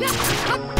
Yeah.